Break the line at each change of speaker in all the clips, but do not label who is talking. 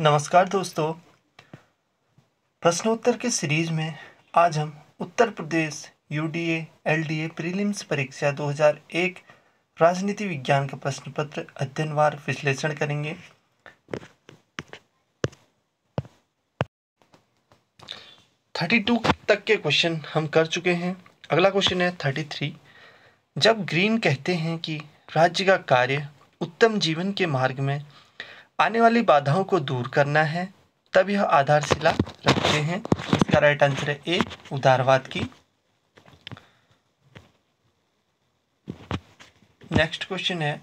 नमस्कार दोस्तों। प्रश्नोत्तर के सीरीज़ में आज हम Uttar Pradesh UDA LDA prelims परीक्षा 2001 राजनीति विज्ञान का प्रश्न पत्र अध्ययनवार विश्लेषण करेंगे। थर्टी टू तक के क्वेश्चन हम कर चुके हैं। अगला क्वेश्चन है थर्टी थ्री। जब ग्रीन कहते हैं कि राज्य का कार्य उत्तम जीवन के मार्ग में आने वाली बाधाओं को दूर करना है, तब यह आधारशिला रखते हैं। इसका राइट आंसर है ए उदारवाद की। नेक्स्ट क्वेश्चन है,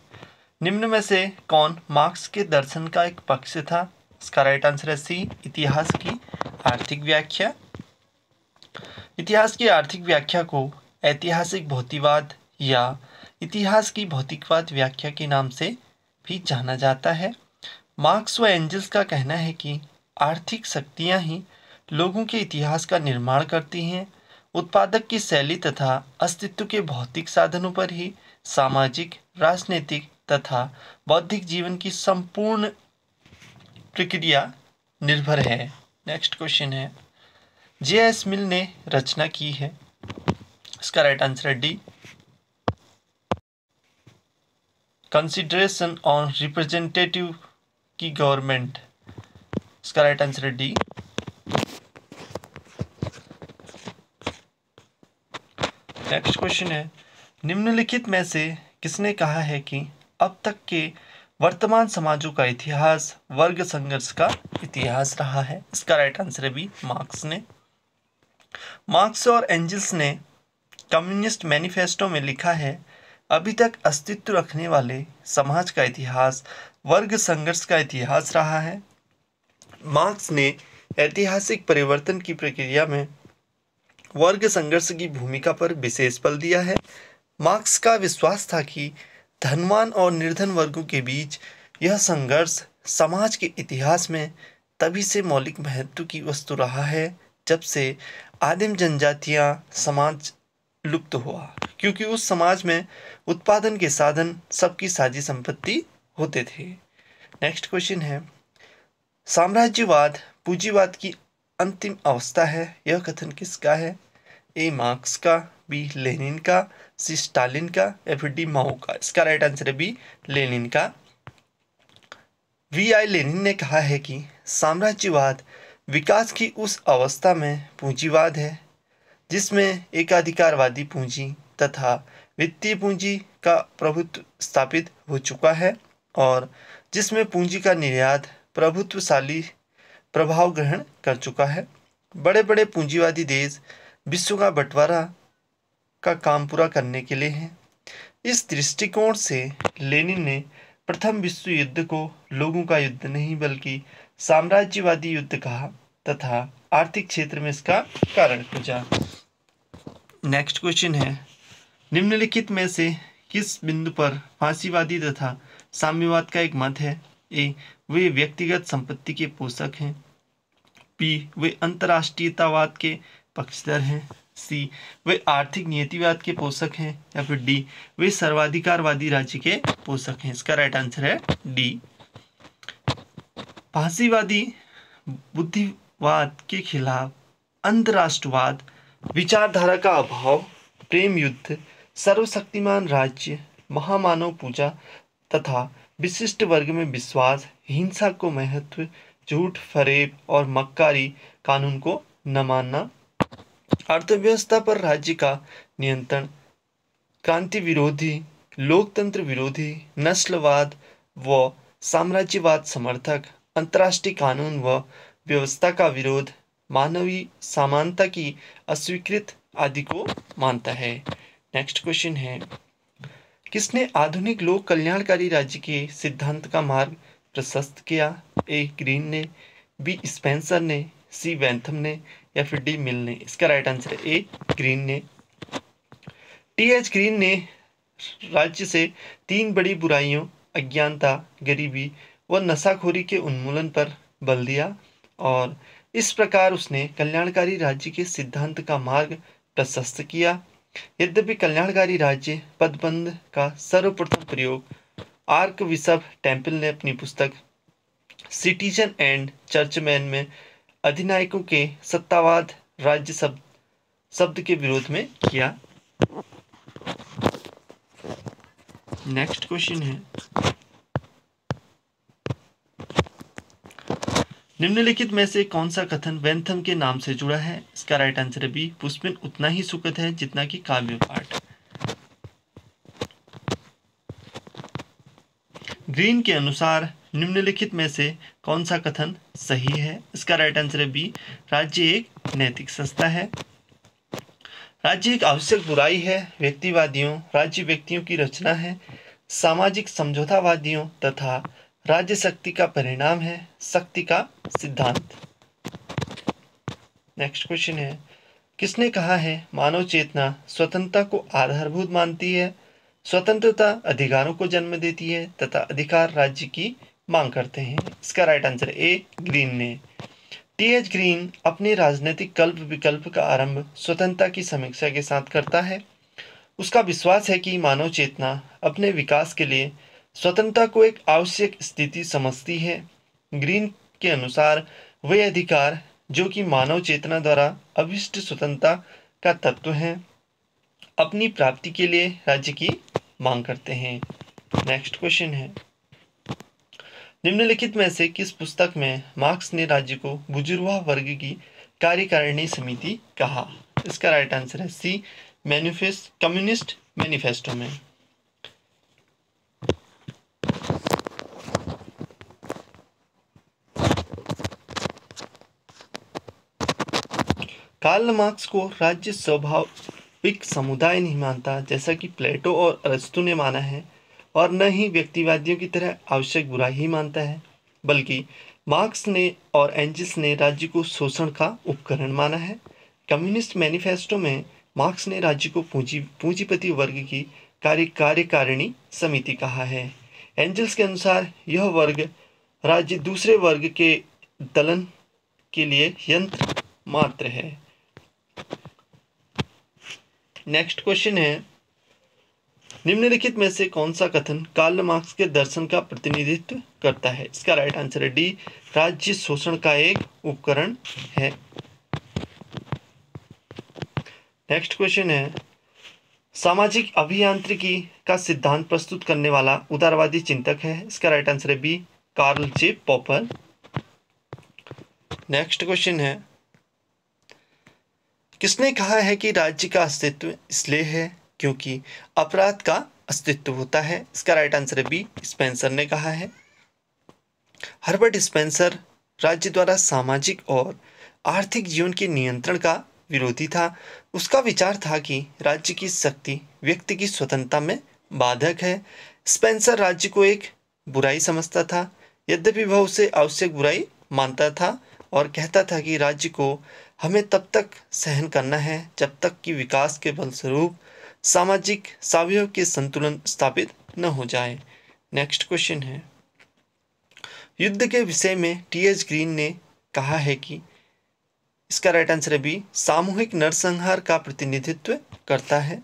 निम्न में से कौन मार्क्स के दर्शन का एक पक्ष था? इसका राइट आंसर है सी इतिहास की आर्थिक व्याख्या। इतिहास की आर्थिक व्याख्या को ऐतिहासिक भौतिकवाद या इतिहास की भौतिकवाद व्याख्या के नाम से भी जाना जाता है। मार्क्स व एंजल्स का कहना है कि आर्थिक शक्तियाँ ही लोगों के इतिहास का निर्माण करती हैं। उत्पादक की शैली तथा अस्तित्व के भौतिक साधनों पर ही सामाजिक, राजनीतिक तथा बौद्धिक जीवन की संपूर्ण प्रक्रिया निर्भर है। नेक्स्ट क्वेश्चन है। जे एस मिल ने रचना की है। इसका राइट आंसर है डी कंसिडरेशन ऑन रिप्रेजेंटेटिव की गवर्नमेंट। इसका राइट आंसर है डी नेक्स्ट क्वेश्चन है, निम्नलिखित में से किसने कहा है कि अब तक के वर्तमान समाजों का इतिहास वर्ग संघर्ष का इतिहास रहा है? इसका राइट आंसर है मार्क्स ने। मार्क्स और एंजल्स ने कम्युनिस्ट मैनिफेस्टो में लिखा है अभी तक अस्तित्व रखने वाले समाज का इतिहास, वर्ग संघर्ष का इतिहास रहा है। मार्क्स ने ऐतिहासिक परिवर्तन की प्रक्रिया में वर्ग संघर्ष की भूमिका पर विशेष बल दिया है। मार्क्स का विश्वास था कि धनवान और निर्धन वर्गों के बीच यह संघर्ष समाज के इतिहास में तभी से मौलिक महत्व की वस्तु रहा है, जब से आदिम जनजातियाँ समाज लुप्त हुआ, क्योंकि उस समाज में उत्पादन के साधन सबकी साझी संपत्ति होते थे। नेक्स्ट क्वेश्चन है, साम्राज्यवाद पूंजीवाद की अंतिम अवस्था है, यह कथन किसका है? ए मार्क्स का बी लेनिन का सी स्टालिन का या फिर डी माओ का। इसका राइट आंसर है बी लेनिन का। वी आई लेनिन ने कहा है कि साम्राज्यवाद विकास की उस अवस्था में पूंजीवाद है जिसमें एकाधिकारवादी पूंजी तथा वित्तीय पूंजी का प्रभुत्व स्थापित हो चुका है और जिसमें पूंजी का निर्यात प्रभुत्वशाली प्रभाव ग्रहण कर चुका है। बड़े बड़े पूंजीवादी देश विश्व का बंटवारा का काम पूरा करने के लिए हैं। इस दृष्टिकोण से लेनिन ने प्रथम विश्व युद्ध को लोगों का युद्ध नहीं बल्कि साम्राज्यवादी युद्ध कहा तथा आर्थिक क्षेत्र में इसका कारण खोजा। नेक्स्ट क्वेश्चन है। निम्नलिखित में से किस बिंदु पर फांसीवादी तथा साम्यवाद का एक मत है? ए, वे व्यक्तिगत संपत्ति के पोषक हैं। बी वे अंतर्राष्ट्रीयतावाद के पक्षधर हैं। सी वे आर्थिक नियतिवाद के पोषक हैं या फिर डी वे सर्वाधिकारवादी राज्य के पोषक हैं? इसका राइट आंसर है डी फांसीवादी बुद्धिवाद के खिलाफ अंतर्राष्ट्रवाद विचारधारा का अभाव, प्रेम युद्ध, सर्वशक्तिमान राज्य, महामानव पूजा तथा विशिष्ट वर्ग में विश्वास, हिंसा को महत्व, झूठ, फरेब और मक्कारी कानून को न मानना। अर्थव्यवस्था पर राज्य का नियंत्रण, क्रांति विरोधी, लोकतंत्र विरोधी, नस्लवाद व साम्राज्यवाद समर्थक, अंतर्राष्ट्रीय कानून व व्यवस्था का विरोध मानवीय समानता की अस्वीकृत आदि को मानता है। नेक्स्ट क्वेश्चन है, किसने आधुनिक लोक कल्याणकारी राज्य के सिद्धांत का मार्ग प्रशस्त किया? ए ग्रीन ने बी स्पेंसर ने सी वेंथम ने या फिर डी मिल ने? इसका राइट आंसर है ए ग्रीन ने। टी एच ग्रीन ने राज्य से तीन बड़ी बुराइयों, अज्ञानता, गरीबी व नशाखोरी के उन्मूलन पर बल दिया और इस प्रकार उसने कल्याणकारी राज्य के सिद्धांत का मार्ग प्रशस्त किया। यद्यपि कल्याणकारी राज्य पदबंध का सर्वप्रथम प्रयोग आर्क विशव टेंपल ने अपनी पुस्तक सिटीजन एंड चर्चमैन में अधिनायकों के सत्तावाद राज्य शब्द शब्द के विरोध में किया। नेक्स्ट क्वेश्चन है। निम्नलिखित में से कौन सा कथन वेंथम के नाम से जुड़ा है? इसका राइट आंसर है बी पुष्पिन उतना ही सुखद है जितना कि काव्य पाठ। ग्रीन के अनुसार निम्नलिखित में से कौन सा कथन सही है? इसका राइट आंसर है बी राज्य एक नैतिक संस्था है। राज्य एक आवश्यक बुराई है, व्यक्तिवादियों, राज्य व्यक्तियों की रचना है, सामाजिक समझौतावादियों तथा राज्य शक्ति का परिणाम है, शक्ति का सिद्धांत। नेक्स्ट क्वेश्चन है, किसने कहा है, मानव चेतना स्वतंत्रता को आधारभूत मानती है, स्वतंत्रता अधिकारों को जन्म देती है, तथा अधिकार राज्य की मांग करते हैं? इसका राइट आंसर ए ग्रीन ने। टी एच ग्रीन अपने राजनीतिक कल्प विकल्प का आरंभ स्वतंत्रता की समीक्षा के साथ करता है। उसका विश्वास है कि मानव चेतना अपने विकास के लिए स्वतंत्रता को एक आवश्यक स्थिति समझती है। ग्रीन के अनुसार वे अधिकार, जो कि मानव चेतना द्वारा अभिष्ट स्वतंत्रता का तत्व है, अपनी प्राप्ति के लिए राज्य की मांग करते हैं। नेक्स्ट क्वेश्चन है। निम्नलिखित में से किस पुस्तक में मार्क्स ने राज्य को बुजुर्वा वर्ग की कार्यकारिणी समिति कहा? इसका राइट आंसर है सी मैनिफेस्ट कम्युनिस्ट मैनिफेस्टो में। कार्ल मार्क्स को राज्य स्वाभाविक समुदाय नहीं मानता, जैसा कि प्लेटो और अरस्तु ने माना है, और न ही व्यक्तिवादियों की तरह आवश्यक बुराई ही मानता है, बल्कि मार्क्स ने और एंजिल्स ने राज्य को शोषण का उपकरण माना है। कम्युनिस्ट मैनिफेस्टो में मार्क्स ने राज्य को पूंजी, पूंजीपति वर्ग की कार्य, कार्यकारिणी समिति कहा है। एंजल्स के अनुसार यह वर्ग राज्य, दूसरे वर्ग के दलन के लिए यंत्र मात्र है। नेक्स्ट क्वेश्चन है, निम्नलिखित में से कौन सा कथन कार्ल मार्क्स के दर्शन का प्रतिनिधित्व करता है? इसका राइट आंसर है डी राज्य शोषण का एक उपकरण है। नेक्स्ट क्वेश्चन है, सामाजिक अभियांत्रिकी का सिद्धांत प्रस्तुत करने वाला उदारवादी चिंतक है। इसका राइट आंसर है B Karl J Popper next question है किसने कहा है कि राज्य का अस्तित्व इसलिए है क्योंकि अपराध का अस्तित्व होता है? इसका राइट आंसर है बी स्पेंसर ने कहा है। हर्बर्ट स्पेंसर राज्य द्वारा सामाजिक और आर्थिक जीवन के नियंत्रण का विरोधी था। उसका विचार था कि राज्य की शक्ति व्यक्ति की स्वतंत्रता में बाधक है। स्पेंसर राज्य को एक बुराई समझता था, यद्यपि वह उसे आवश्यक बुराई मानता था और कहता था कि राज्य को हमें तब तक सहन करना है जब तक कि विकास के फलस्वरूप सामाजिक सावयव के संतुलन स्थापित न हो जाए। नेक्स्ट क्वेश्चन है। युद्ध के विषय में टी एच ग्रीन ने कहा है कि इसका राइट आंसर है बी सामूहिक नरसंहार का प्रतिनिधित्व करता है।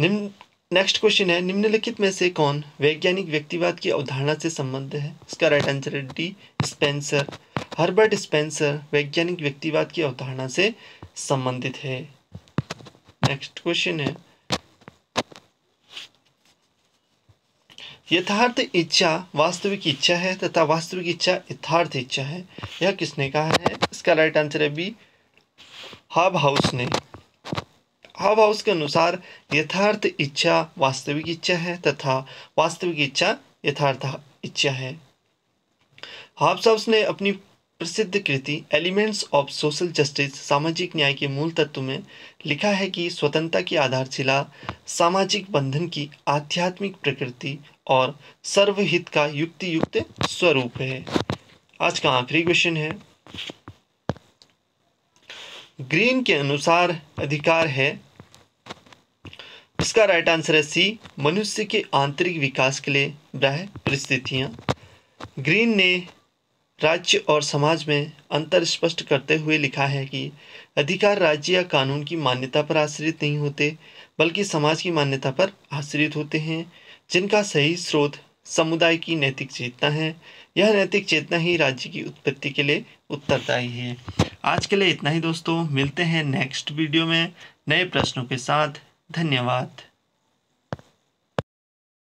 निम्न नेक्स्ट क्वेश्चन है, निम्नलिखित में से कौन वैज्ञानिक व्यक्तिवाद की अवधारणा से संबंध है? इसका राइट आंसर है डी स्पेंसर हर्बर्ट स्पेंसर वैज्ञानिक व्यक्तिवाद की अवधारणा से संबंधित है। नेक्स्ट क्वेश्चन है। यथार्थ इच्छा वास्तविक इच्छा है तथा वास्तविक इच्छा यथार्थ इच्छा है। यह किसने कहा है? इसका राइट आंसर है बी हाब हाउस ने। हाव हाउस के अनुसार यथार्थ इच्छा वास्तविक इच्छा है तथा वास्तविक इच्छा यथार्थ इच्छा है। हाब्स हाउस ने अपनी प्रसिद्ध कृति एलिमेंट्स ऑफ़ सोशल जस्टिस सामाजिक न्याय के मूल तत्व में लिखा है कि स्वतंत्रता की आधारशिला सामाजिक बंधन की आध्यात्मिक प्रकृति और सर्वहित का युक्ति युक्त स्वरूप है। आज का आखिरी क्वेश्चन है। ग्रीन के अनुसार अधिकार है इसका राइट आंसर है सी मनुष्य के आंतरिक विकास के लिए ब्रह परिस्थितियाँ। ग्रीन ने राज्य और समाज में अंतर स्पष्ट करते हुए लिखा है कि अधिकार राज्य या कानून की मान्यता पर आश्रित नहीं होते, बल्कि समाज की मान्यता पर आश्रित होते हैं, जिनका सही स्रोत समुदाय की नैतिक चेतना है। यह नैतिक चेतना ही राज्य की उत्पत्ति के लिए उत्तरदायी है। आज के लिए इतना ही दोस्तों, मिलते हैं नेक्स्ट वीडियो में नए प्रश्नों के साथ। धन्यवाद।